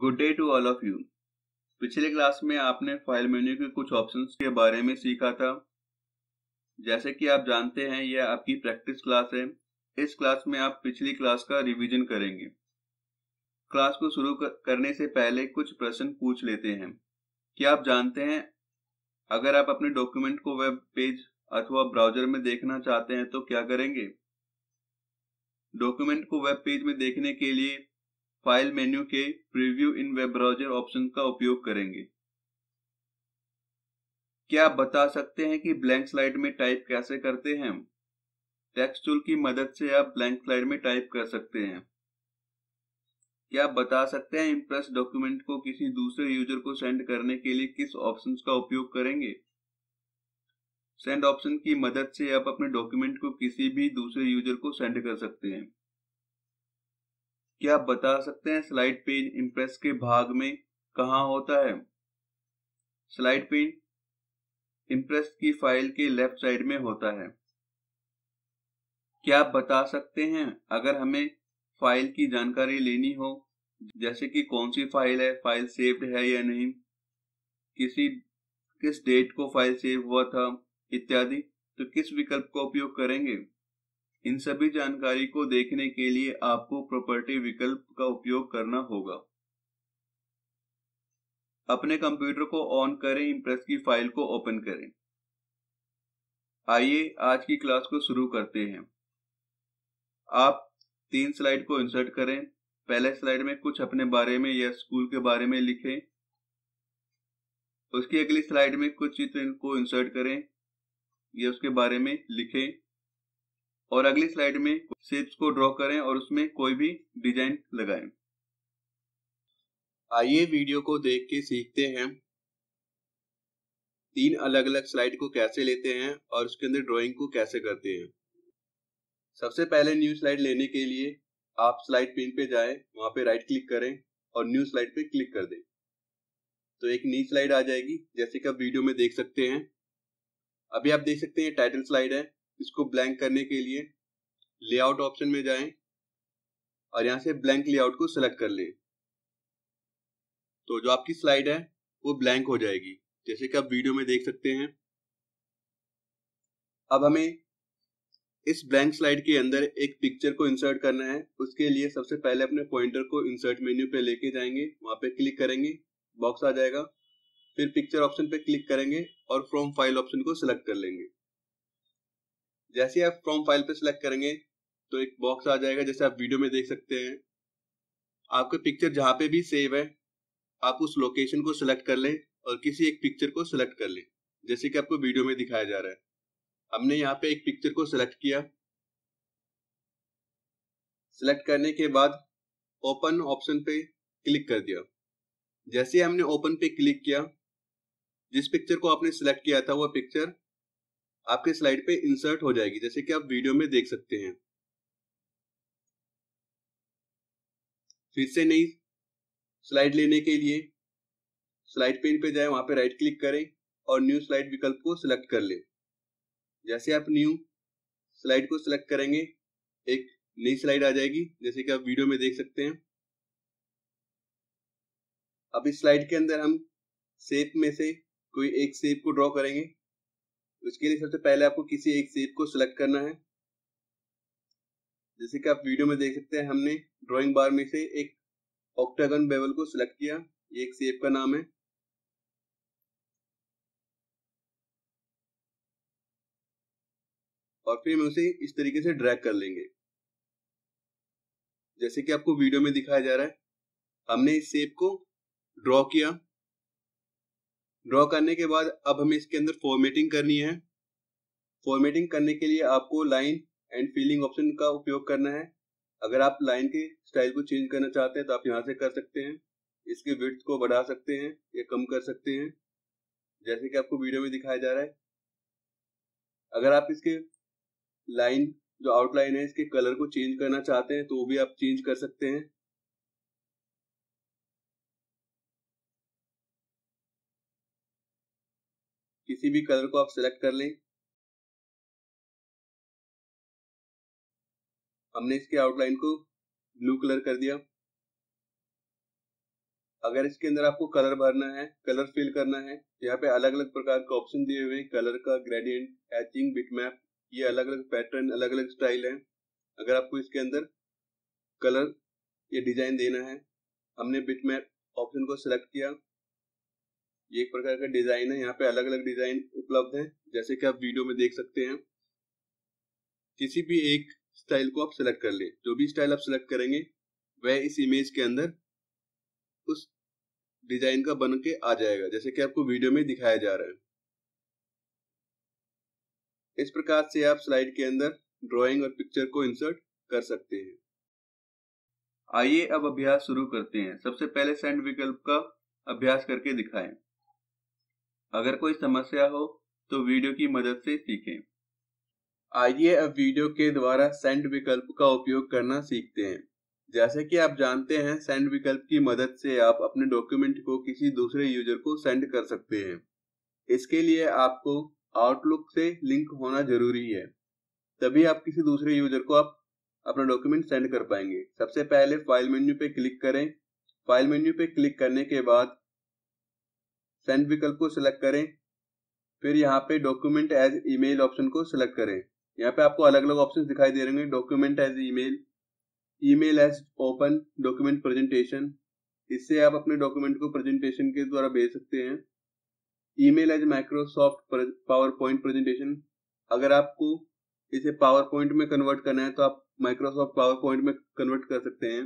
Good day to all of you पिछले class में आपने फ़ाइल मेन्यू के कुछ ऑप्शंस के बारे में सीखा था। जैसे कि आप जानते हैं, यह आपकी प्रैक्टिस क्लास है। इस क्लास में आप पिछली क्लास का रिवीजन करेंगे। क्लास को शुरू करने से पहले कुछ प्रश्न पूछ लेते हैं। क्या आप जानते हैं, अगर आप अपने डॉक्यूमेंट को वेब पेज अथवा ब्राउज़र में देखना चाहते हैं तो क्या करेंगे? डॉक्यूमेंट को वेब पेज में देखने के लिए फ़ाइल मेन्यू के preview in web browser option का उपयोग करेंगे। क्या आप बता सकते हैं कि ब्लैंक स्लाइड में टाइप कैसे करते हैं? टेक्स्ट टूल की मदद से आप ब्लैंक स्लाइड में टाइप कर सकते हैं। क्या आप बता सकते हैं इम्प्रेस डॉक्यूमेंट को किसी दूसरे यूज़र को सेंड करने के लिए किस ऑप्शन का उपयोग करेंगे? सेंड ऑप्शन की मदद से आप अपने डॉक्यूमेंट को किसी भी दूसरे यूज़र को सेंड कर सकते हैं। क्या आप बता सकते हैं स्लाइड पेज इम्प्रेस के भाग में कहा होता है? स्लाइड पेज इम्प्रेस की फ़ाइल के लेफ़्ट साइड में होता है। क्या आप बता सकते हैं, अगर हमें फ़ाइल की जानकारी लेनी हो, जैसे कि कौन सी फ़ाइल है फ़ाइल सेव्ड है या नहीं, किसी, किस डेट को फ़ाइल सेव हुआ था, इत्यादि तो किस विकल्प का उपयोग करेंगे? इन सभी जानकारी को देखने के लिए आपको प्रॉपर्टी विकल्प का उपयोग करना होगा। अपने कंप्यूटर को ऑन करें इम्प्रेस की फ़ाइल को ओपन करें। आइए आज की क्लास को शुरू करते हैं। आप तीन स्लाइड को इंसर्ट करें। पहले स्लाइड में कुछ अपने बारे में या स्कूल के बारे में लिखें। उसकी अगली स्लाइड में कुछ चित्र को इंसर्ट करें या उसके बारे में लिखें। और अगली स्लाइड में शेप्स को ड्रॉ करें और उसमें कोई भी डिज़ाइन लगाएँ। आइए वीडियो को देख के सीखते हैं। तीन अलग अलग स्लाइड को कैसे लेते हैं और उसके अंदर ड्राइंग को कैसे करते हैं। सबसे पहले न्यू स्लाइड लेने के लिए आप स्लाइड पेन पे जाएँ, वहाँ पे राइट क्लिक करें और न्यू स्लाइड पे क्लिक कर दें। तो एक नई स्लाइड आ जाएगी, जैसे कि आप वीडियो में देख सकते हैं। अभी आप देख सकते हैं टाइटल स्लाइड है। इसको ब्लैंक करने के लिए लेआउट ऑप्शन में जाएँ और यहाँ से ब्लैंक लेआउट को सिलेक्ट कर लें। तो जो आपकी स्लाइड है, वो ब्लैंक हो जाएगी, जैसे कि आप वीडियो में देख सकते हैं। अब हमें इस ब्लैंक स्लाइड के अंदर एक पिक्चर को इंसर्ट करना है। उसके लिए सबसे पहले अपने पॉइंटर को इंसर्ट मेन्यू पे लेके जाएँगे, वहाँ पे क्लिक करेंगे बॉक्स आ जाएगा। फिर पिक्चर ऑप्शन पे क्लिक करेंगे और फ्रॉम फ़ाइल ऑप्शन को सिलेक्ट कर लेंगे। जैसे आप फ्रॉम फ़ाइल पे सिलेक्ट करेंगे तो एक बॉक्स आ जाएगा जैसे आप वीडियो में देख सकते हैं। आपका पिक्चर जहाँ पे भी सेव है, आप उस लोकेशन को सिलेक्ट कर लें और किसी एक पिक्चर को सिलेक्ट कर लें, जैसे कि आपको वीडियो में दिखाया जा रहा है। हमने यहाँ पे एक पिक्चर को सिलेक्ट किया। सिलेक्ट करने के बाद ओपन ऑप्शन पे क्लिक कर दिया। जैसे हमने ओपन पे क्लिक किया, जिस पिक्चर को आपने सिलेक्ट किया था वह पिक्चर आपके स्लाइड पे इंसर्ट हो जाएगी, जैसे कि आप वीडियो में देख सकते हैं। फिर से नई स्लाइड लेने के लिए स्लाइड पेन पे जाए, वहाँ पे राइट क्लिक करें और न्यू स्लाइड विकल्प को सिलेक्ट कर लें। जैसे आप न्यू स्लाइड को सिलेक्ट करेंगे, एक नई स्लाइड आ जाएगी, जैसे कि आप वीडियो में देख सकते हैं। अब इस स्लाइड के अंदर हम शेप में से कोई एक सेप को ड्रॉ करेंगे। उसके लिए सबसे पहले आपको किसी एक शेप को सिलेक्ट करना है। जैसे कि आप वीडियो में देख सकते हैं, हमने ड्राइंग बार में से एक ऑक्टागन बेवल को सिलेक्ट किया। ये एक शेप का नाम है। और फिर हम उसे इस तरीके से ड्रैग कर लेंगे। जैसे कि आपको वीडियो में दिखाया जा रहा है, हमने इस शेप को ड्रॉ किया। ड्रॉ करने के बाद अब हमें इसके अंदर फॉर्मेटिंग करनी है। फॉर्मेटिंग करने के लिए आपको लाइन एंड फीलिंग ऑप्शन का उपयोग करना है। अगर आप लाइन के स्टाइल को चेंज करना चाहते हैं तो आप यहाँ से कर सकते हैं। इसके विड्थ को बढ़ा सकते हैं या कम कर सकते हैं, जैसे कि आपको वीडियो में दिखाया जा रहा है। अगर आप इसके लाइन जो आउटलाइन है, इसके कलर को चेंज करना चाहते हैं तो वो भी आप चेंज कर सकते हैं। किसी भी कलर को आप सिलेक्ट कर लें। हमने इसके आउटलाइन को ब्लू कलर कर दिया। अगर इसके अंदर आपको कलर भरना है कलर फिल करना है यहाँ पे अलग अलग प्रकार के ऑप्शन दिए हुए हैं। कलर का ग्रेडियंट एचिंग बिटमैप ये अलग अलग पैटर्न अलग अलग स्टाइल है। अगर आपको इसके अंदर कलर या डिज़ाइन देना है, हमने बिटमैप ऑप्शन को सिलेक्ट किया। ये एक प्रकार का डिज़ाइन है, यहाँ पे अलग अलग डिज़ाइन उपलब्ध है, जैसे कि आप वीडियो में देख सकते हैं। किसी भी एक स्टाइल को आप सिलेक्ट कर ले, जो भी स्टाइल आप सिलेक्ट करेंगे, वह इस इमेज के अंदर उस डिज़ाइन का बन के आ जाएगा, जैसे कि आपको वीडियो में दिखाया जा रहा है। इस प्रकार से आप स्लाइड के अंदर ड्राइंग और पिक्चर को इंसर्ट कर सकते हैं। आइए अब अभ्यास शुरू करते हैं। सबसे पहले सेंड विकल्प का अभ्यास करके दिखाएँ। अगर कोई समस्या हो तो वीडियो की मदद से सीखें। आइए अब वीडियो के द्वारा सेंड विकल्प का उपयोग करना सीखते हैं। जैसे कि आप जानते हैं, सेंड विकल्प की मदद से आप अपने डॉक्यूमेंट को किसी दूसरे यूज़र को सेंड कर सकते हैं। इसके लिए आपको आउटलुक से लिंक होना ज़रूरी है। तभी आप किसी दूसरे यूज़र को आप अपना डॉक्यूमेंट सेंड कर पाएँगे। सबसे पहले फ़ाइल मेन्यू पे क्लिक करें। फ़ाइल मेन्यू पे क्लिक करने के बाद सेंड विकल्प को सिलेक्ट करें। फिर यहाँ पे डॉक्यूमेंट एज ईमेल ऑप्शन को सिलेक्ट करें। यहाँ पे आपको अलग अलग ऑप्शन दिखाई दे रहे हैं document as email email as open document presentation इससे आप अपने डॉक्यूमेंट को प्रेजेंटेशन के द्वारा भेज सकते हैं। Email as Microsoft PowerPoint presentation अगर आपको इसे पावर पॉइंट में कन्वर्ट करना है तो आप माइक्रोसॉफ्ट पावर पॉइंट में कन्वर्ट कर सकते हैं।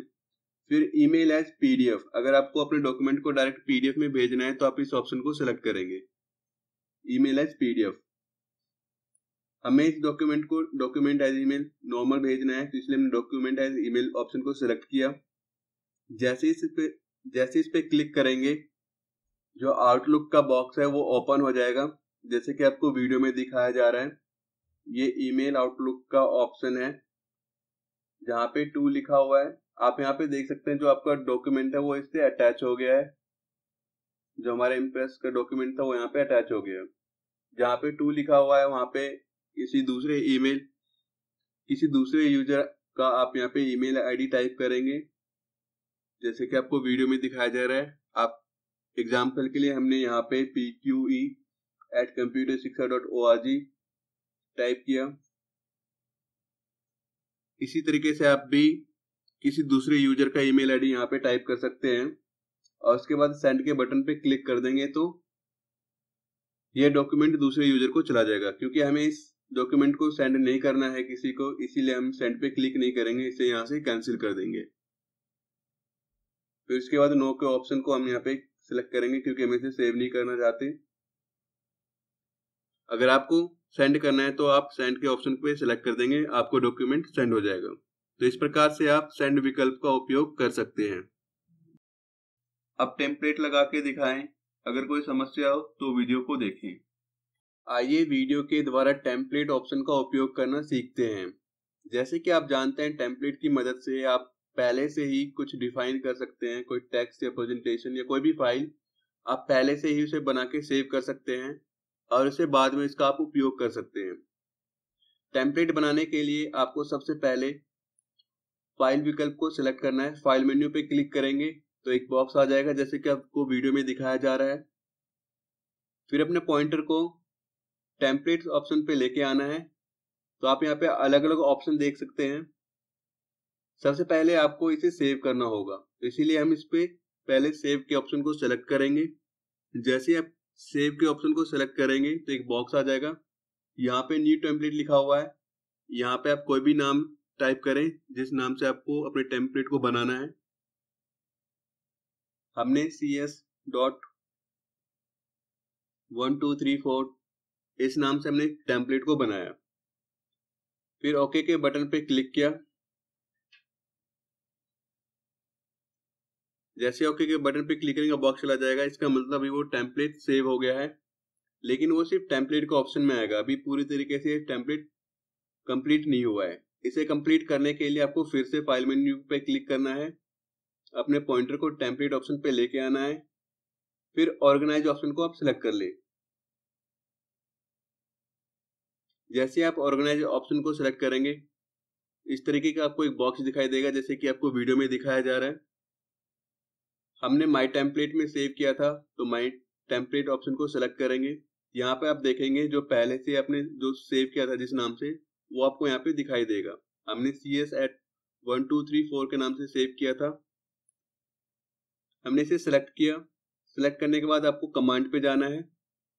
फिर ईमेल एज पीडीएफ अगर आपको अपने डॉक्यूमेंट को डायरेक्ट पीडीएफ में भेजना है तो आप इस ऑप्शन को सिलेक्ट करेंगे। ईमेल एज पीडीएफ हमें इस डॉक्यूमेंट को डॉक्यूमेंट एज ईमेल नॉर्मल भेजना है तो इसलिए हमने डॉक्यूमेंट एज ईमेल ऑप्शन को सिलेक्ट किया। जैसे इस पे, जैसे इस पे क्लिक करेंगे, जो आउटलुक का बॉक्स है, वो ओपन हो जाएगा। जैसे कि आपको वीडियो में दिखाया जा रहा है, ये ईमेल आउटलुक का ऑप्शन है। जहाँ पे टू लिखा हुआ है आप यहाँ पे देख सकते हैं जो आपका डॉक्यूमेंट है वो इससे अटैच हो गया है। जो हमारे इम्प्रेस का डॉक्यूमेंट था वो यहाँ पे अटैच हो गया जहाँ पे टू लिखा हुआ है, वहाँ पे किसी दूसरे ईमेल किसी दूसरे यूज़र का आप यहाँ पे ईमेल आईडी टाइप करेंगे। जैसे कि आपको वीडियो में दिखाया जा रहा है, आप एग्ज़ाम्पल के लिए हमने यहाँ पे P Q E at computer Shiksha dot O R G type किया। इसी तरीके से आप भी किसी दूसरे यूज़र का ईमेल आईडी यहाँ पे टाइप कर सकते हैं और उसके बाद सेंड के बटन पे क्लिक कर देंगे तो यह डॉक्यूमेंट दूसरे यूज़र को चला जाएगा, क्योंकि हमें इस डॉक्यूमेंट को सेंड नहीं करना है किसी को, इसीलिए हम सेंड पे क्लिक नहीं करेंगे, इसे यहाँ से कैंसिल कर देंगे। फिर इसके बाद नो के ऑप्शन को हम यहाँ पे सिलेक्ट करेंगे, क्योंकि हम इसे सेव नहीं करना चाहते। अगर आपको सेंड करना है तो आप सेंड के ऑप्शन पे सिलेक्ट कर देंगे, आपको डॉक्यूमेंट सेंड हो जाएगा। तो इस प्रकार से आप सेंड विकल्प का उपयोग कर सकते हैं। अब टेम्पलेट लगा के दिखाएँ। अगर कोई समस्या हो तो वीडियो को देखें। आइए वीडियो के द्वारा टेम्पलेट ऑप्शन का उपयोग करना सीखते हैं। जैसे कि आप जानते हैं टेम्पलेट की मदद से आप पहले से ही कुछ डिफाइन कर सकते हैं। कोई टेक्स्ट या प्रेजेंटेशन या कोई भी फ़ाइल आप पहले से ही उसे बना के सेव कर सकते हैं और उसे बाद में इसका आप उपयोग कर सकते हैं। टेम्पलेट बनाने के लिए आपको सबसे पहले फ़ाइल विकल्प को सिलेक्ट करना है। फ़ाइल मेन्यू पे क्लिक करेंगे तो एक बॉक्स आ जाएगा, जैसे कि आपको वीडियो में दिखाया जा रहा है। फिर अपने पॉइंटर को टेम्पलेट ऑप्शन पे लेके आना है। तो आप यहाँ पे अलग अलग ऑप्शन देख सकते हैं। सबसे पहले आपको इसे सेव करना होगा। तो इसीलिए हम इस पे पहले सेव के ऑप्शन को सेलेक्ट करेंगे। जैसे आप सेव के ऑप्शन को सेलेक्ट करेंगे तो एक बॉक्स आ जाएगा। यहाँ पे न्यू टेम्पलेट लिखा हुआ है। यहाँ पे आप कोई भी नाम टाइप करें, जिस नाम से आपको अपने टेम्पलेट को बनाना है। हमने C S dot one two three four इस नाम से हमने टेम्पलेट को बनाया। फिर ओके के बटन पे क्लिक किया। जैसे ओके के बटन पे क्लिक करेंगे बॉक्स चला जाएगा। इसका मतलब अभी वो टेम्पलेट सेव हो गया है। लेकिन वो सिर्फ़ टेम्पलेट का ऑप्शन में आएगा। अभी पूरी तरीके से टेम्पलेट कंप्लीट नहीं हुआ है। इसे कंप्लीट करने के लिए आपको फिर से फ़ाइल मेन्यू पे क्लिक करना है। अपने पॉइंटर को टेम्पलेट ऑप्शन पे लेके आना है। फिर ऑर्गेनाइज ऑप्शन को आप सिलेक्ट कर ले। जैसे आप ऑर्गेनाइज ऑप्शन को सिलेक्ट करेंगे, इस तरीके का आपको एक बॉक्स दिखाई देगा, जैसे कि आपको वीडियो में दिखाया जा रहा है। हमने माई टेम्पलेट में सेव किया था तो माई टेम्पलेट ऑप्शन को सिलेक्ट करेंगे। यहाँ पे आप देखेंगे जो पहले से आपने जो सेव किया था जिस नाम से वो आपको यहाँ पे दिखाई देगा। हमने C S at one two three four के नाम से सेव किया था। हमने इसे सिलेक्ट किया। सिलेक्ट करने के बाद आपको कमांड पे जाना है।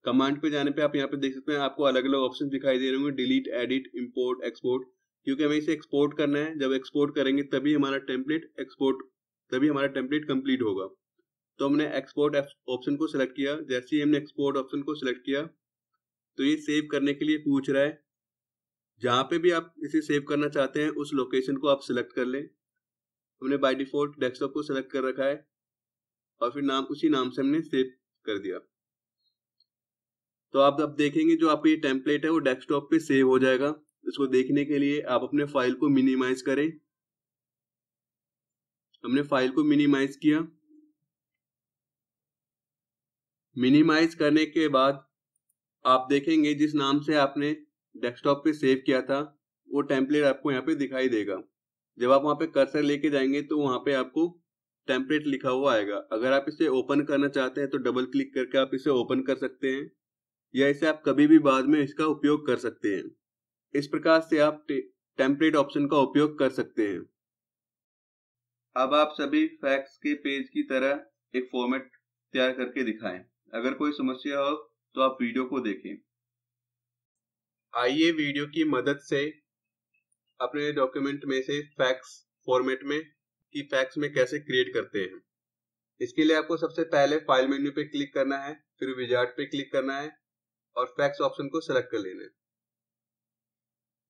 कमांड पे जाने पे आप यहाँ पे देख सकते हैं आपको अलग अलग ऑप्शन दिखाई दे रहे होंगे। डिलीट एडिट इंपोर्ट एक्सपोर्ट क्योंकि हमें इसे एक्सपोर्ट करना है। जब एक्सपोर्ट करेंगे तभी हमारा टेम्पलेट एक्सपोर्ट तभी हमारा टेम्पलेट कंप्लीट होगा। तो हमने एक्सपोर्ट ऑप्शन को सिलेक्ट किया। जैसे ही हमने एक्सपोर्ट ऑप्शन को सिलेक्ट किया तो ये सेव करने के लिए पूछ रहा है जहाँ पे भी आप इसे सेव करना चाहते हैं, उस लोकेशन को आप सिलेक्ट कर लें। हमने बाय डिफ़ॉल्ट डेस्कटॉप को सिलेक्ट कर रखा है और फिर नाम, उसी नाम से हमने सेव कर दिया। तो आप अब देखेंगे जो आपका ये टेम्पलेट है, वो डेस्कटॉप पे सेव हो जाएगा। इसको देखने के लिए आप अपने फ़ाइल को मिनिमाइज करें। हमने फ़ाइल को मिनिमाइज किया। मिनिमाइज करने के बाद आप देखेंगे जिस नाम से आपने डेस्कटॉप पे सेव किया था, वो टेम्पलेट आपको यहाँ पे दिखाई देगा। जब आप वहाँ पे कर्सर लेके जाएँगे तो वहाँ पे आपको टेम्पलेट लिखा हुआ आएगा। अगर आप इसे ओपन करना चाहते हैं तो डबल क्लिक करके आप इसे ओपन कर सकते हैं, या इसे आप कभी भी बाद में इसका उपयोग कर सकते हैं। इस प्रकार से आप टेम्पलेट ऑप्शन का उपयोग कर सकते हैं। अब आप सभी फैक्स के पेज की तरह एक फॉर्मेट तैयार करके दिखाएँ। अगर कोई समस्या हो तो आप वीडियो को देखें। आइए वीडियो की मदद से अपने डॉक्यूमेंट में से फैक्स फॉर्मेट में की फैक्स में कैसे क्रिएट करते हैं। इसके लिए आपको सबसे पहले फ़ाइल मेन्यू पे क्लिक करना है, फिर विजार्ट पे क्लिक करना है और फैक्स ऑप्शन को सिलेक्ट कर लेना है।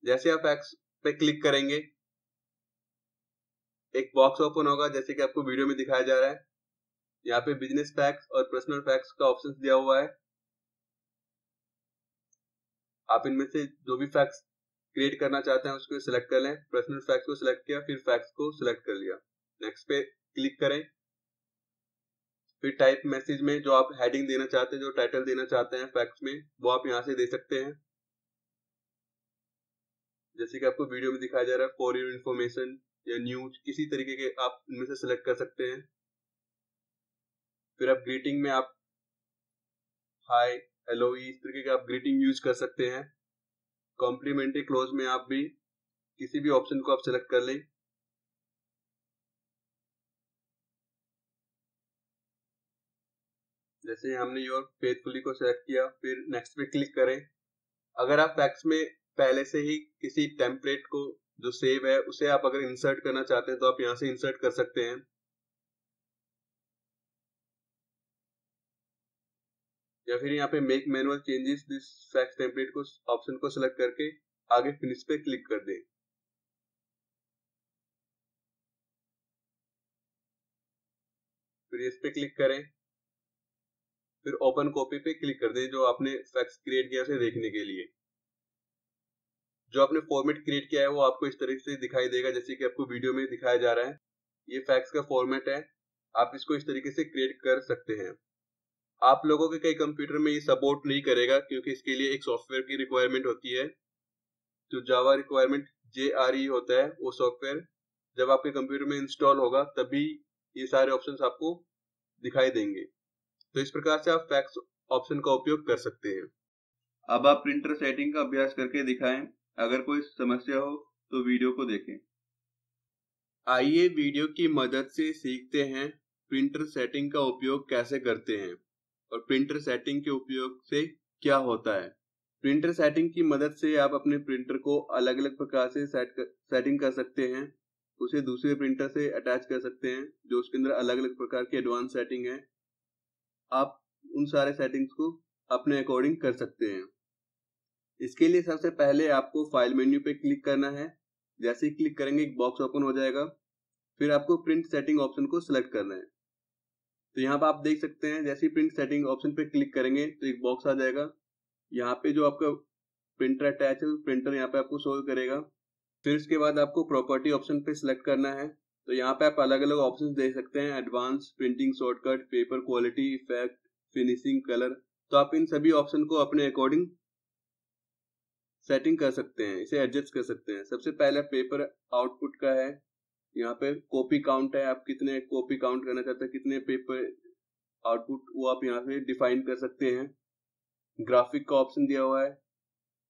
जैसे आप फैक्स पे क्लिक करेंगे, एक बॉक्स ओपन होगा, जैसे कि आपको वीडियो में दिखाया जा रहा है। यहाँ पे बिज़नेस फैक्स और पर्सनल फैक्स का ऑप्शन दिया हुआ है। आप इनमें से जो भी फैक्ट्स क्रिएट करना चाहते हैं, उसको सिलेक्ट कर लें। पर्सनल फैक्ट्स को सिलेक्ट किया, फिर फैक्ट्स को सिलेक्ट कर लिया। नेक्स्ट पे क्लिक करें। फिर टाइप मैसेज में जो आप हेडिंग देना चाहते हैं, जो टाइटल देना चाहते हैं फैक्ट्स में, वो आप यहाँ से दे सकते हैं। जैसे कि आपको वीडियो में दिखाया जा रहा है फॉर योर इन्फॉर्मेशन या न्यूज़ किसी तरीके के आप इनमें से सिलेक्ट कर सकते हैं। फिर आप ग्रीटिंग में आप हाय हेलो इस तरीके के आप ग्रीटिंग यूज़ कर सकते हैं। कॉम्प्लीमेंट्री क्लोज में आप भी किसी भी ऑप्शन को आप सेलेक्ट कर लें। जैसे हमने योर फेथफुली को सेलेक्ट किया, फिर नेक्स्ट पे क्लिक करें। अगर आप फैक्स में पहले से ही किसी टेम्पलेट को जो सेव है, उसे आप अगर इंसर्ट करना चाहते हैं तो आप यहाँ से इंसर्ट कर सकते हैं। या फिर यहाँ पे make manual changes this fax template को ऑप्शन को सिलेक्ट करके आगे फिनिश पे क्लिक कर दें। फिर इस पे क्लिक करें। फिर ओपन कॉपी पे क्लिक कर दें जो आपने फैक्स क्रिएट किया उसे देखने के लिए। जो आपने फॉर्मेट क्रिएट किया है वो आपको इस तरीके से दिखाई देगा जैसे कि आपको वीडियो में दिखाया जा रहा है। ये फैक्स का फॉर्मेट है। आप इसको इस तरीके से क्रिएट कर सकते हैं। आप लोगों के कई कंप्यूटर में ये सपोर्ट नहीं करेगा क्योंकि इसके लिए एक सॉफ्टवेयर की रिक्वायरमेंट होती है। जो जावा रिक्वायरमेंट जे आर ई होता है, वो सॉफ्टवेयर जब आपके कंप्यूटर में इंस्टॉल होगा, तभी ये सारे ऑप्शंस आपको दिखाई देंगे। तो इस प्रकार से आप फैक्स ऑप्शन का उपयोग कर सकते हैं। अब आप प्रिंटर सेटिंग का अभ्यास करके दिखाएँ। अगर कोई समस्या हो तो वीडियो को देखें। आइए वीडियो की मदद से सीखते हैं प्रिंटर सेटिंग का उपयोग कैसे करते हैं। और प्रिंटर सेटिंग के उपयोग से क्या होता है? प्रिंटर सेटिंग की मदद से आप अपने प्रिंटर को अलग अलग प्रकार से सेट कर, सेटिंग कर सकते हैं। उसे दूसरे प्रिंटर से अटैच कर सकते हैं जो उसके अंदर अलग अलग प्रकार की एडवांस सेटिंग है। आप उन सारे सेटिंग्स को अपने अकॉर्डिंग कर सकते हैं। इसके लिए सबसे पहले आपको फ़ाइल मेन्यू पे क्लिक करना है। जैसे ही क्लिक करेंगे एक बॉक्स ओपन हो जाएगा। फिर आपको प्रिंट सेटिंग ऑप्शन को सिलेक्ट करना है। तो यहाँ पर आप देख सकते हैं, जैसे प्रिंट सेटिंग ऑप्शन पे क्लिक करेंगे तो एक बॉक्स आ जाएगा। यहाँ पे जो आपका प्रिंटर अटैच है प्रिंटर यहाँ पे आपको शो करेगा। फिर उसके बाद आपको प्रॉपर्टी ऑप्शन पे सिलेक्ट करना है। तो यहाँ पे आप अलग अलग ऑप्शन देख सकते हैं advance printing shortcut paper quality effect finishing colour तो आप इन सभी ऑप्शन को अपने अकॉर्डिंग सेटिंग कर सकते हैं, इसे एडजस्ट कर सकते हैं। सबसे पहले पेपर आउटपुट का है। यहाँ पे कॉपी काउंट है, आप कितने कॉपी काउंट करना चाहते हैं, कितने पेपर आउटपुट वो आप यहाँ पे डिफाइन कर सकते हैं। ग्राफिक का ऑप्शन दिया हुआ है,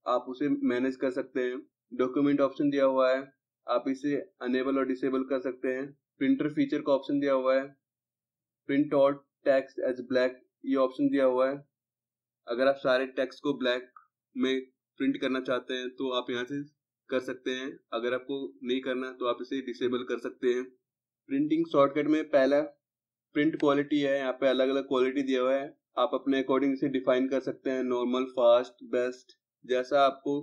आप उसे मैनेज कर सकते हैं। डॉक्यूमेंट ऑप्शन दिया हुआ है, आप इसे अनेबल और डिसेबल कर सकते हैं। प्रिंटर फीचर का ऑप्शन दिया हुआ है प्रिंट और टेक्स्ट एज ब्लैक ये ऑप्शन दिया हुआ है। अगर आप सारे टेक्स्ट को ब्लैक में प्रिंट करना चाहते हैं तो आप यहाँ से कर सकते हैं। अगर आपको नहीं करना तो आप इसे डिसेबल कर सकते हैं। प्रिंटिंग शॉर्टकट में पहला प्रिंट क्वालिटी है। यहाँ पे अलग अलग क्वालिटी दिया हुआ है। आप अपने अकॉर्डिंग इसे डिफाइन कर सकते हैं। नॉर्मल फास्ट बेस्ट जैसा आपको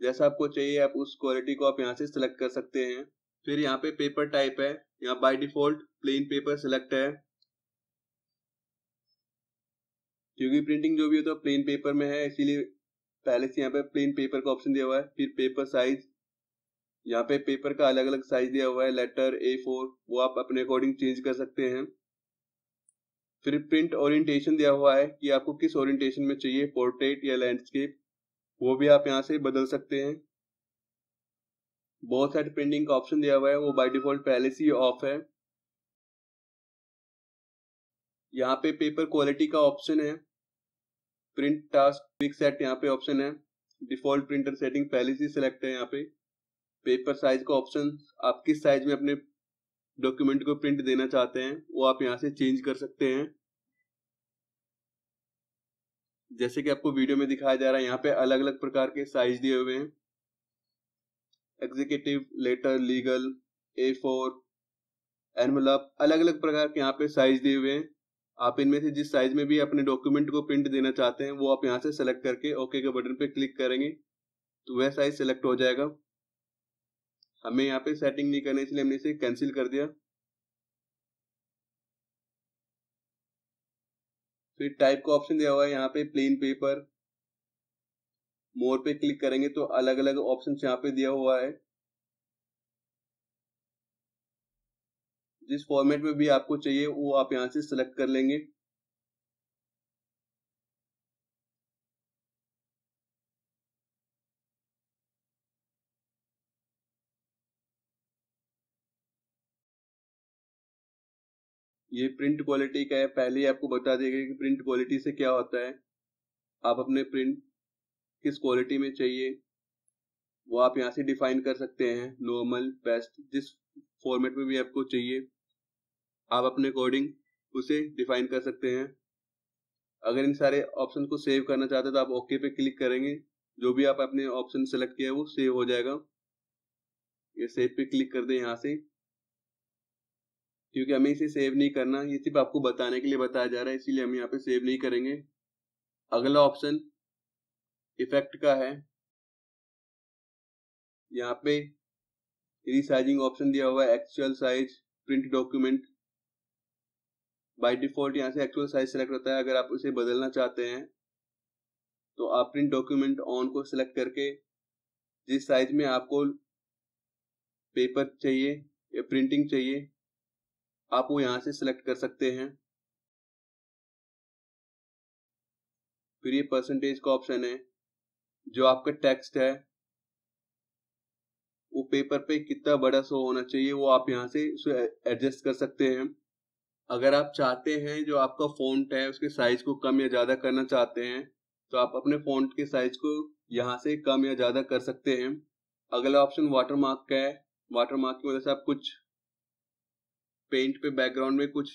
जैसा आपको चाहिए, आप उस क्वालिटी को आप यहाँ से सिलेक्ट कर सकते हैं। फिर यहाँ पे पेपर टाइप है। यहाँ by default plain paper select है। क्योंकि प्रिंटिंग जो भी हो तो प्लेन पेपर में है, इसीलिए पहले से यहाँ पे प्लेन पेपर का ऑप्शन दिया हुआ है, फिर पेपर साइज़ यहाँ पे पेपर का अलग अलग साइज़ दिया हुआ है लेटर ए फोर वो आप अपने अकॉर्डिंग चेंज कर सकते हैं। फिर प्रिंट ओरिएंटेशन दिया हुआ है कि आपको किस ओरिएंटेशन में चाहिए पोर्ट्रेट या लैंडस्केप वो भी आप यहाँ से बदल सकते हैं। बहुत सारे प्रिंटिंग का ऑप्शन दिया हुआ है, वो बाय डिफ़ॉल्ट पहले से ही ऑफ़ है। यहाँ पे पेपर क्वालिटी का ऑप्शन है। प्रिंट टास्क पिक सेट यहाँ पे ऑप्शन है। डिफ़ॉल्ट प्रिंटर सेटिंग पहले से सिलेक्ट है यहाँ पे। पेपर साइज़ का ऑप्शन आप किस साइज़ में अपने डॉक्यूमेंट को प्रिंट देना चाहते हैं, वो आप यहाँ से चेंज कर सकते हैं। जैसे कि आपको वीडियो में दिखाया जा रहा है, यहाँ पे अलग अलग प्रकार के साइज़ दिए हुए हैं। Executive letter legal A four envelope अलग अलग प्रकार के यहाँ पे साइज़ दिए हुए हैं। आप इनमें से जिस साइज़ में भी अपने डॉक्यूमेंट को प्रिंट देना चाहते हैं, वो आप यहाँ से सेलेक्ट करके ओके के बटन पे क्लिक करेंगे तो वह साइज़ सेलेक्ट हो जाएगा। हमें यहाँ पे सेटिंग नहीं करनी, इसलिए हमने इसे कैंसिल कर दिया। फिर टाइप का ऑप्शन दिया हुआ है, यहाँ पे प्लेन पेपर मोर पे क्लिक करेंगे तो अलग अलग ऑप्शन यहाँ पे दिया हुआ है। जिस फॉर्मेट में भी आपको चाहिए, वो आप यहाँ से सिलेक्ट कर लेंगे। ये प्रिंट क्वालिटी का है। पहले ही आपको बता देगा कि प्रिंट क्वालिटी से क्या होता है। आप अपने प्रिंट किस क्वालिटी में चाहिए, वो आप यहाँ से डिफाइन कर सकते हैं। नॉर्मल बेस्ट जिस फॉर्मेट में भी आपको चाहिए। आप अपने अकॉर्डिंग उसे डिफाइन कर सकते हैं। अगर इन सारे ऑप्शन को सेव करना चाहते हैं तो आप ओके पे क्लिक करेंगे। जो भी आप अपने ऑप्शन सेलेक्ट किया है, वो सेव हो जाएगा। ये सेव पे क्लिक कर दें यहाँ से। क्योंकि हमें इसे सेव नहीं करना, ये सिर्फ़ आपको बताने के लिए बताया जा रहा है, इसीलिए हम यहाँ पे सेव नहीं करेंगे। अगला ऑप्शन इफ़ेक्ट का है। यहाँ पे रिसाइजिंग ऑप्शन दिया हुआ है actual size print document by default यहाँ से एक्चुअल साइज़ सेलेक्ट होता है। अगर आप उसे बदलना चाहते हैं तो आप प्रिंट डॉक्यूमेंट ऑन को सिलेक्ट करके जिस साइज़ में आपको पेपर चाहिए या प्रिंटिंग चाहिए, आप वो यहाँ से सिलेक्ट कर सकते हैं। फिर ये परसेंटेज का ऑप्शन है, जो आपका टेक्स्ट है। वो पेपर पे कितना बड़ा शो होना चाहिए, वो आप यहाँ से उसे एडजस्ट कर सकते हैं। अगर आप चाहते हैं जो आपका फ़ॉन्ट है, उसके साइज़ को कम या ज़्यादा करना चाहते हैं तो आप अपने फ़ॉन्ट के साइज़ को यहाँ से कम या ज़्यादा कर सकते हैं। अगला ऑप्शन वाटर मार्क का है। वाटर मार्क की वजह से आप कुछ पेंट पे बैकग्राउंड में कुछ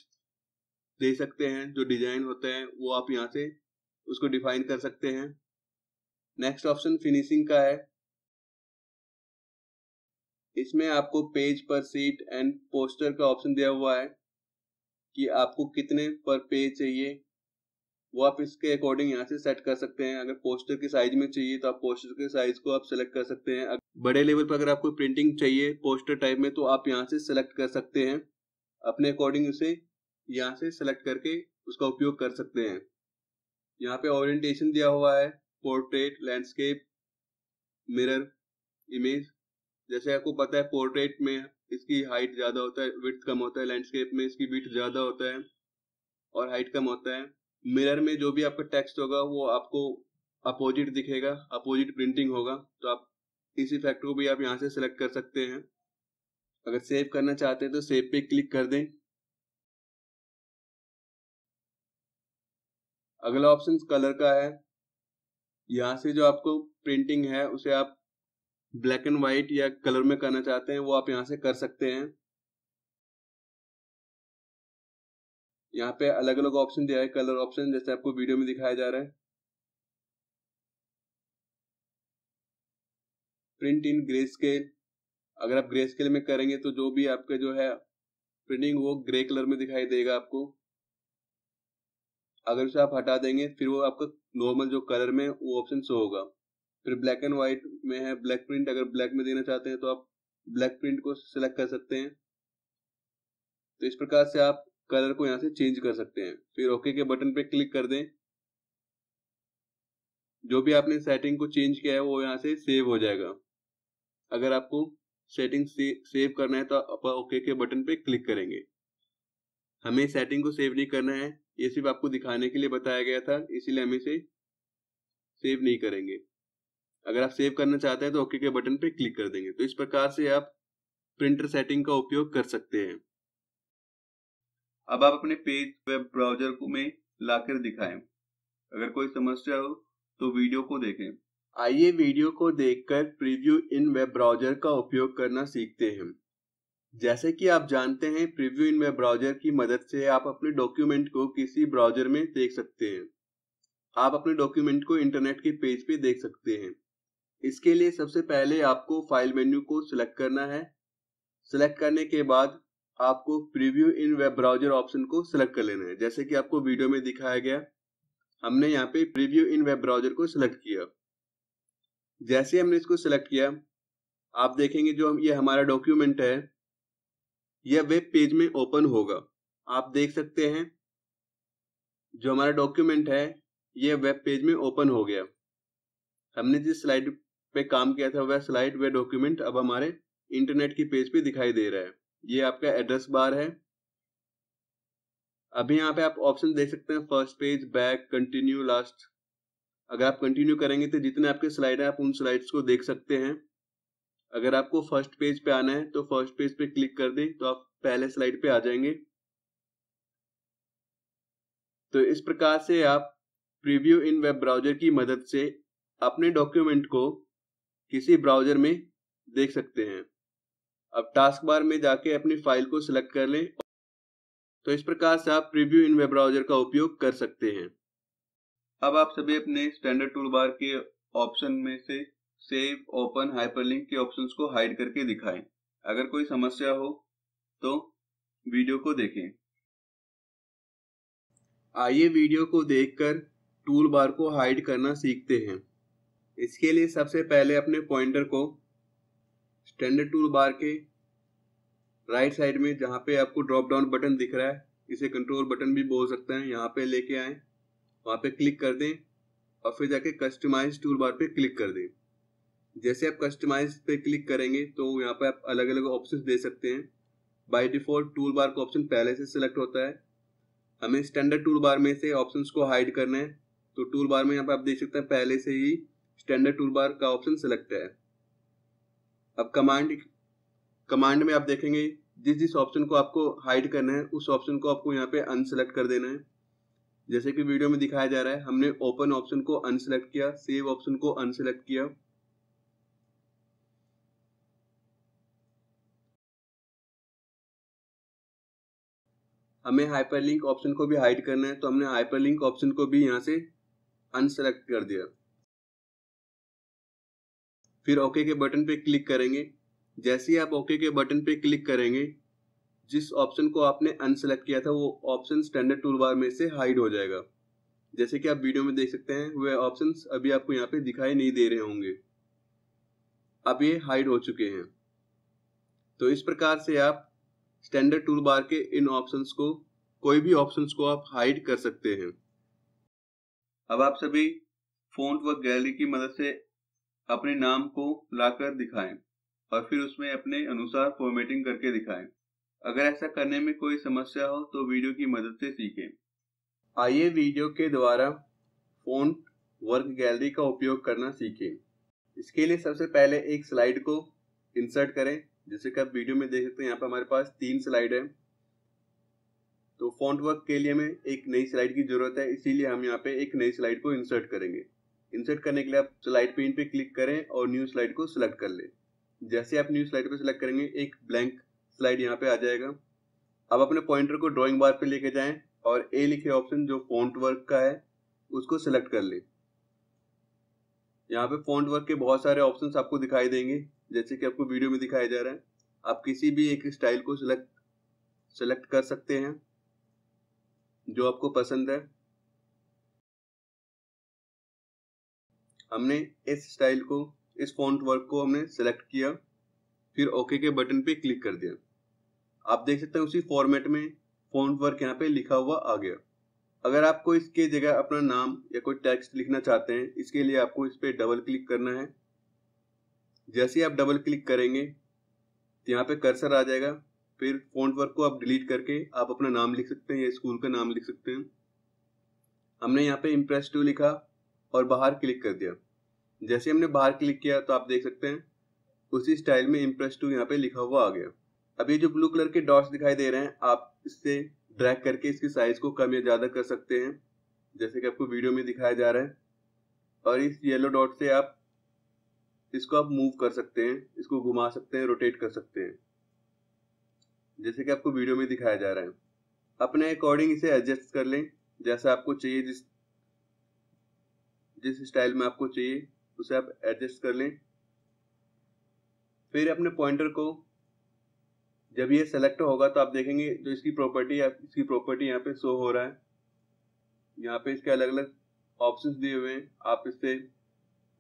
दे सकते हैं, जो डिज़ाइन होता है, वो आप यहाँ से उसको डिफाइन कर सकते हैं। नेक्स्ट ऑप्शन फिनिशिंग का है। इसमें आपको पेज पर सीट एंड पोस्टर का ऑप्शन दिया हुआ है। कि आपको कितने पर पेज चाहिए, वो आप इसके अकॉर्डिंग यहाँ से सेट कर सकते हैं। अगर पोस्टर के साइज़ में चाहिए तो आप पोस्टर के साइज़ को आप सेलेक्ट कर सकते हैं। बड़े लेवल पर अगर आपको प्रिंटिंग चाहिए पोस्टर टाइप में तो आप यहाँ से सेलेक्ट कर सकते हैं। अपने अकॉर्डिंग उसे यहाँ से सेलेक्ट करके उसका उपयोग कर सकते हैं। यहाँ पे ओरिएंटेशन दिया हुआ है पोर्ट्रेट लैंडस्केप मिरर इमेज जैसे आपको पता है पोर्ट्रेट में इसकी हाइट ज़्यादा होता है विथ कम होता है लैंडस्केप में इसकी विथ ज़्यादा होता है और हाइट कम होता है। मिरर में जो भी आपका टेक्स्ट होगा, वो आपको अपोजिट दिखेगा अपोजिट प्रिंटिंग होगा। तो आप इस इफ़ेक्ट को भी आप यहाँ से सिलेक्ट कर सकते हैं। अगर सेव करना चाहते हैं तो सेव पे क्लिक कर दें। अगला ऑप्शन कलर का है। यहाँ से जो आपको प्रिंटिंग है, उसे आप ब्लैक एंड व्हाइट या कलर में करना चाहते हैं, वो आप यहाँ से कर सकते हैं। यहाँ पे अलग अलग ऑप्शन दिया है कलर ऑप्शन जैसे आपको वीडियो में दिखाया जा रहा है। प्रिंट इन ग्रे स्केल अगर आप ग्रे स्केल में करेंगे तो जो भी आपका जो है प्रिंटिंग वो ग्रे कलर में दिखाई देगा आपको। अगर उसे आप हटा देंगे, फिर वो आपका नॉर्मल जो कलर में वो ऑप्शन शो होगा। फिर ब्लैक एंड व्हाइट में है ब्लैक प्रिंट अगर ब्लैक में देना चाहते हैं तो आप ब्लैक प्रिंट को सिलेक्ट कर सकते हैं। तो इस प्रकार से आप कलर को यहाँ से चेंज कर सकते हैं। फिर ओके के बटन पे क्लिक कर दें। जो भी आपने सेटिंग को चेंज किया है वो यहाँ से सेव हो जाएगा। अगर आपको सेटिंग से, सेव करना है तो आप ओके के बटन पे क्लिक करेंगे। हमें सेटिंग को सेव नहीं करना है ये सिर्फ़ आपको दिखाने के लिए बताया गया था इसीलिए हम इसे सेव नहीं करेंगे। अगर आप सेव करना चाहते हैं तो ओके के बटन पर क्लिक कर देंगे। तो इस प्रकार से आप प्रिंटर सेटिंग का उपयोग कर सकते हैं। अब आप अपने पेज वेब ब्राउज़र को में लाकर दिखाएँ। अगर कोई समस्या हो तो वीडियो को देखें। आइए वीडियो को देखकर प्रीव्यू इन वेब ब्राउज़र का उपयोग करना सीखते हैं। जैसे कि आप जानते हैं, प्रीव्यू इन वेब ब्राउज़र की मदद से आप अपने डॉक्यूमेंट को किसी ब्राउज़र में देख सकते हैं। आप अपने डॉक्यूमेंट को इंटरनेट के पेज पे देख सकते हैं। इसके लिए सबसे पहले आपको फ़ाइल मेन्यू को सिलेक्ट करना है। सिलेक्ट करने के बाद आपको preview in web browser option को सिलेक्ट कर लेना है, जैसे कि आपको वीडियो में दिखाया गया। हमने यहाँ पे प्रीव्यू इन वेब ब्राउज़र को सिलेक्ट किया। जैसे हमने इसको सिलेक्ट किया, आप देखेंगे जो ये हमारा डॉक्यूमेंट है, यह वेब पेज में ओपन होगा। आप देख सकते हैं, जो हमारा डॉक्यूमेंट है यह वेब पेज में ओपन हो गया। हमने जिस स्लाइड पे काम किया था, वह स्लाइड वह डॉक्यूमेंट अब हमारे इंटरनेट की पेज पे दिखाई दे रहा है। ये आपका एड्रेस बार है। अभी यहाँ पे आप ऑप्शन देख सकते हैं first page back continue last अगर आप कंटिन्यू करेंगे तो जितने आपके स्लाइड है, आप उन स्लाइड्स को देख सकते हैं। अगर आपको फ़र्स्ट पेज पे आना है तो फ़र्स्ट पेज पे क्लिक कर दें तो आप पहले स्लाइड पे आ जाएँगे। तो इस प्रकार से आप प्रीव्यू इन वेब ब्राउज़र की मदद से अपने डॉक्यूमेंट को किसी ब्राउज़र में देख सकते हैं। अब टास्क बार में जाके अपनी फ़ाइल को सिलेक्ट कर लें। तो इस प्रकार से आप प्रीव्यू इन वेब ब्राउज़र का उपयोग कर सकते हैं। अब आप सभी अपने स्टैंडर्ड टूल बार के ऑप्शन में से सेव ओपन हाइपरलिंक के ऑप्शंस को हाइड करके दिखाएँ। अगर कोई समस्या हो तो वीडियो को देखें। आइए वीडियो को देखकर टूल बार को हाइड करना सीखते हैं। इसके लिए सबसे पहले अपने पॉइंटर को स्टैंडर्ड टूल बार के राइट साइड में, जहाँ पे आपको ड्रॉप डाउन बटन दिख रहा है, इसे कंट्रोल बटन भी बोल सकते हैं। यहाँ पे लेके आए, वहाँ पे क्लिक कर दें और फिर जाके कस्टमाइज टूल बार पे क्लिक कर दें। जैसे आप कस्टमाइज पे क्लिक करेंगे तो यहाँ पे आप अलग अलग ऑप्शन दे सकते हैं। बाय डिफ़ॉल्ट टूल बार का ऑप्शन पहले से सिलेक्ट होता है। हमें स्टैंडर्ड टूल बार में से ऑप्शन को हाइड करना है। तो टूल बार में यहाँ पे आप देख सकते हैं, पहले से ही स्टैंडर्ड टूल बार का ऑप्शन सिलेक्ट है। अब कमांड कमांड में आप देखेंगे, जिस जिस ऑप्शन को आपको हाइड करना है, उस ऑप्शन को आपको यहाँ पे अनसेलेक्ट कर देना है। जैसे कि वीडियो में दिखाया जा रहा है, हमने ओपन ऑप्शन को अनसेलेक्ट किया सेव ऑप्शन को अनसेलेक्ट किया। हमें हाइपरलिंक ऑप्शन को भी हाइड करना है तो हमने हाइपरलिंक ऑप्शन को भी यहाँ से अनसेलेक्ट कर दिया। फिर ओके के बटन पे क्लिक करेंगे। जैसे ही आप ओके के बटन पे क्लिक करेंगे, जिस ऑप्शन को आपने अनसेलेक्ट किया था, वो ऑप्शन स्टैंडर्ड टूल बार में से हाइड हो जाएगा। जैसे कि आप वीडियो में देख सकते हैं, वह ऑप्शन अभी आपको यहाँ पे दिखाई नहीं दे रहे होंगे। अब ये हाइड हो चुके हैं। तो इस प्रकार से आप स्टैंडर्ड टूल बार के इन ऑप्शंस को, कोई भी ऑप्शंस को आप हाइड कर सकते हैं। अब आप सभी फ़ोन व गैलरी की मदद से अपने नाम को लाकर दिखाएँ और फिर उसमें अपने अनुसार फॉर्मेटिंग करके दिखाएँ। अगर ऐसा करने में कोई समस्या हो तो वीडियो की मदद से सीखें। आइए वीडियो के द्वारा फ़ोन वर्क गैलरी का उपयोग करना सीखें। इसके लिए सबसे पहले एक स्लाइड को इंसर्ट करें। जैसे कि आप वीडियो में देख सकते हैं, यहाँ पर हमारे पास तीन स्लाइड है। तो फॉन्ट वर्क के लिए हमें एक नई स्लाइड की ज़रूरत है, इसीलिए हम यहाँ पे एक नई स्लाइड को इंसर्ट करेंगे। इंसर्ट करने के लिए आप स्लाइड पेन पे क्लिक करें और न्यू स्लाइड को सिलेक्ट कर लें। जैसे आप न्यू स्लाइड पे सिलेक्ट करेंगे, एक ब्लैंक स्लाइड यहाँ पे आ जाएगा। अब अपने पॉइंटर को ड्राइंग बार पे लेके जाएँ और ए लिखे ऑप्शन जो फॉन्ट वर्क का है, उसको सिलेक्ट कर लें। यहाँ पे फॉन्ट वर्क के बहुत सारे ऑप्शंस आपको दिखाई देंगे, जैसे कि आपको वीडियो में दिखाया जा रहा है। आप किसी भी एक स्टाइल को सिलेक्ट सिलेक्ट कर सकते हैं, जो आपको पसंद है। हमने इस स्टाइल को, इस फॉन्ट वर्क को हमने सेलेक्ट किया, फिर ओके के बटन पे क्लिक कर दिया। आप देख सकते हैं उसी फॉर्मेट में फॉन्ट वर्क यहाँ पे लिखा हुआ आ गया। अगर आपको इसके जगह अपना नाम या कोई टेक्स्ट लिखना चाहते हैं, इसके लिए आपको इस पर डबल क्लिक करना है। जैसे ही आप डबल क्लिक करेंगे तो यहाँ पे कर्सर आ जाएगा। फिर फॉन्ट वर्क को आप डिलीट करके आप अपना नाम लिख सकते हैं या स्कूल का नाम लिख सकते हैं। हमने यहाँ पे इम्प्रेस टू लिखा। और बाहर क्लिक कर दिया। जैसे हमने बाहर क्लिक किया तो आप देख सकते हैं, उसी स्टाइल में इम्प्रेस टू यहाँ पे लिखा हुआ आ गया। अब ये जो ब्लू कलर के डॉट्स दिखाई दे रहे हैं, आप इससे ड्रैग करके इसकी साइज़ को कम या ज़्यादा कर सकते हैं, जैसे कि आपको वीडियो में दिखाया जा रहा है। और इस येलो डॉट से आप इसको आप मूव कर सकते हैं, इसको घुमा सकते हैं, रोटेट कर सकते हैं, जैसे कि आपको वीडियो में दिखाया जा रहा है। अपने अकॉर्डिंग इसे एडजस्ट कर लें, जैसा आपको चाहिए जिस जिस स्टाइल में आपको चाहिए, उसे आप एडजस्ट कर लें। फिर अपने पॉइंटर को, जब ये सेलेक्ट होगा तो आप देखेंगे जो इसकी प्रॉपर्टी है इसकी प्रॉपर्टी यहाँ पे शो हो रहा है। यहाँ पे इसके अलग अलग ऑप्शंस दिए हुए हैं। आप इससे,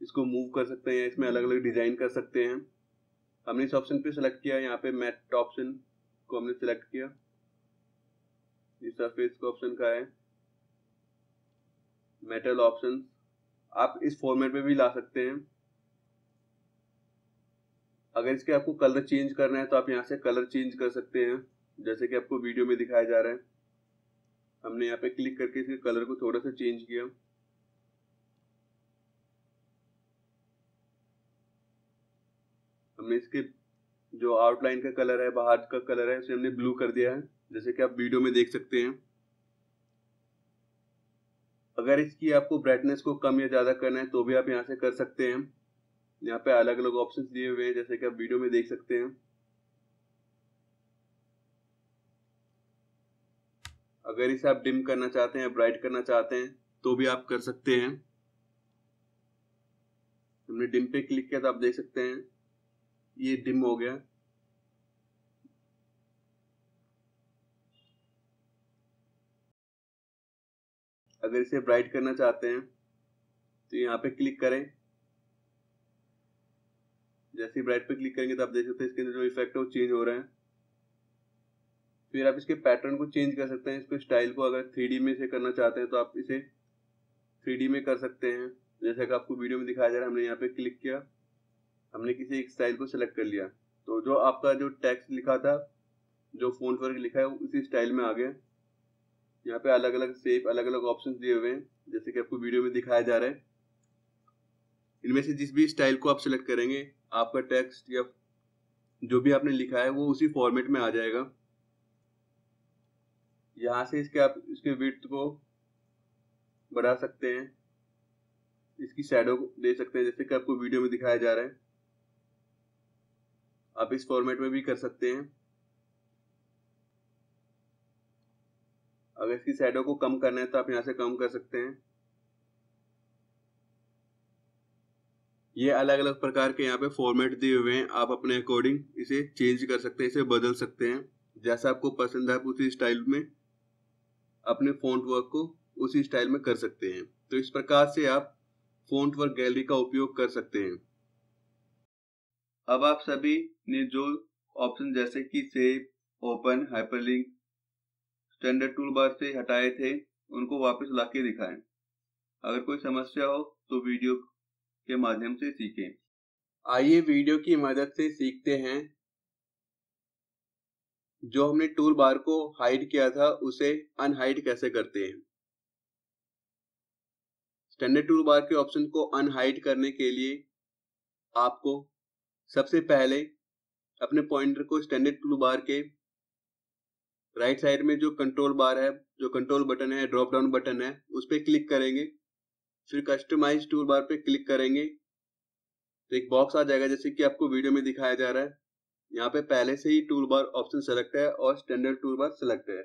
इसको मूव कर सकते हैं, इसमें अलग अलग डिज़ाइन कर सकते हैं। हमने इस ऑप्शन पे सेलेक्ट किया, यहाँ पे मैट ऑप्शन को हमने सेलेक्ट किया। ये सरफेस का ऑप्शन का है। मेटल ऑप्शन आप इस फॉर्मेट में भी ला सकते हैं। अगर इसके आपको कलर चेंज करना है तो आप यहाँ से कलर चेंज कर सकते हैं, जैसे कि आपको वीडियो में दिखाया जा रहा है। हमने यहाँ पे क्लिक करके इसके कलर को थोड़ा सा चेंज किया। हमने इसके जो आउटलाइन का कलर है, बाहर का कलर है, उसे हमने ब्लू कर दिया है, जैसे कि आप वीडियो में देख सकते हैं। अगर इसकी आपको ब्राइटनेस को कम या ज़्यादा करना है तो भी आप यहाँ से कर सकते हैं। यहाँ पे अलग अलग ऑप्शन दिए हुए हैं, जैसे कि आप वीडियो में देख सकते हैं। अगर इसे आप डिम करना चाहते हैं ब्राइट करना चाहते हैं तो भी आप कर सकते हैं। हमने डिम पे क्लिक किया तो आप देख सकते हैं। ये डिम हो गया। अगर इसे ब्राइट करना चाहते हैं तो यहाँ पे क्लिक करें। जैसे ही ब्राइट पे क्लिक करेंगे तो आप देख सकते हैं इसके अंदर जो इफ़ेक्ट है वो चेंज हो रहा है। फिर आप इसके पैटर्न को चेंज कर सकते हैं, इसको स्टाइल को अगर थ्री में इसे करना चाहते हैं तो आप इसे थ्री में कर सकते हैं। जैसे कि आपको वीडियो में दिखाया जा रहा है, हमने यहाँ पे क्लिक किया। हमने किसी एक स्टाइल को सिलेक्ट कर लिया। तो जो आपका जो टेक्स्ट लिखा था, जो फ़ोन पर लिखा है उसी स्टाइल में आ गया। यहाँ पे अलग अलग शेप अलग अलग ऑप्शन दिए हुए हैं, जैसे कि आपको वीडियो में दिखाया जा रहा है। इनमें से जिस भी स्टाइल को आप सिलेक्ट करेंगे, आपका टेक्स्ट या जो भी आपने लिखा है, वो उसी फॉर्मेट में आ जाएगा। यहाँ से इसके आप, इसके विथ को बढ़ा सकते हैं। इसकी शेडो दे सकते हैं, जैसे कि आपको वीडियो में दिखाया जा रहा है। आप इस फॉर्मेट में भी कर सकते हैं। अगर इसकी शेडो को कम करना है तो आप यहाँ से कम कर सकते हैं। ये अलग अलग प्रकार के यहाँ पे फॉर्मेट दिए हुए हैं। आप अपने अकॉर्डिंग इसे चेंज कर सकते हैं, इसे बदल सकते हैं। जैसा आपको पसंद है उसी स्टाइल में अपने फ़ोन वर्क को उसी स्टाइल में कर सकते हैं। तो इस प्रकार से आप फ़ोन वर्क गैलरी का उपयोग कर सकते हैं। अब आप सभी ने जो ऑप्शन जैसे कि save open hyperlink standard toolbar से हटाए थे, उनको वापस ला के दिखाएँ। अगर कोई समस्या हो तो वीडियो के माध्यम से सीखें। आइए वीडियो की मदद से सीखते हैं। जो हमने टूल बार को हाइड किया था, उसे अनहाइड कैसे करते हैं? स्टैंडर्ड टूल बार के ऑप्शन को अनहाइड करने के लिए आपको सबसे पहले अपने पॉइंटर को स्टैंडर्ड टूल बार के राइट साइड में जो कंट्रोल बार है, जो कंट्रोल बटन है, ड्रॉप डाउन बटन है, उस पर क्लिक करेंगे। फिर कस्टमाइज टूल बार पे क्लिक करेंगे। तो एक बॉक्स आ जाएगा, जैसे कि आपको वीडियो में दिखाया जा रहा है। यहाँ पे पहले से ही टूल बार ऑप्शन सेलेक्ट है और स्टैंडर्ड टूल बार सेलेक्ट है।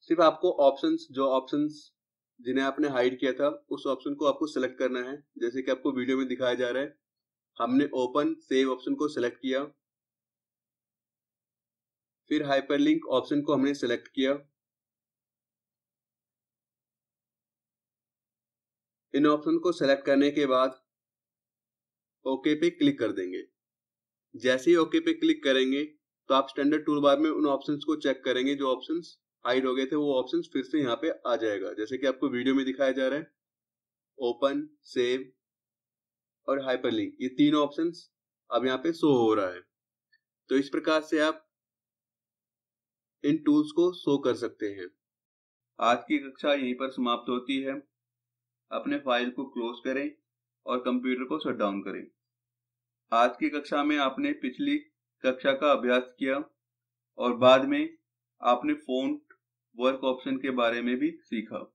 सिर्फ़ आपको ऑप्शंस, जो ऑप्शंस जिन्हें आपने हाइड किया था, उस ऑप्शन को आपको सेलेक्ट करना है। जैसे कि आपको वीडियो में दिखाया जा रहा है, हमने ओपन, सेव ऑप्शन को सिलेक्ट किया। फिर हाइपरलिंक ऑप्शन को हमने सेलेक्ट किया। इन ऑप्शन को सेलेक्ट करने के बाद ओके पे क्लिक कर देंगे। जैसे ही ओके पे क्लिक करेंगे तो आप स्टैंडर्ड टूल बार में उन ऑप्शंस को चेक करेंगे, जो ऑप्शंस हाइड हो गए थे, वो ऑप्शंस फिर से यहाँ पे आ जाएगा। जैसे कि आपको वीडियो में दिखाया जा रहा है ओपन सेव और हाइपरलिंक ये तीन ऑप्शंस अब यहाँ पे शो हो रहा है। तो इस प्रकार से आप इन टूल्स को शो कर सकते हैं। आज की कक्षा यहीं पर समाप्त होती है। अपने फ़ाइल को क्लोज करें और कंप्यूटर को शट डाउन करें। आज की कक्षा में आपने पिछली कक्षा का अभ्यास किया और बाद में आपने फ़ोन वर्क ऑप्शन के बारे में भी सीखा।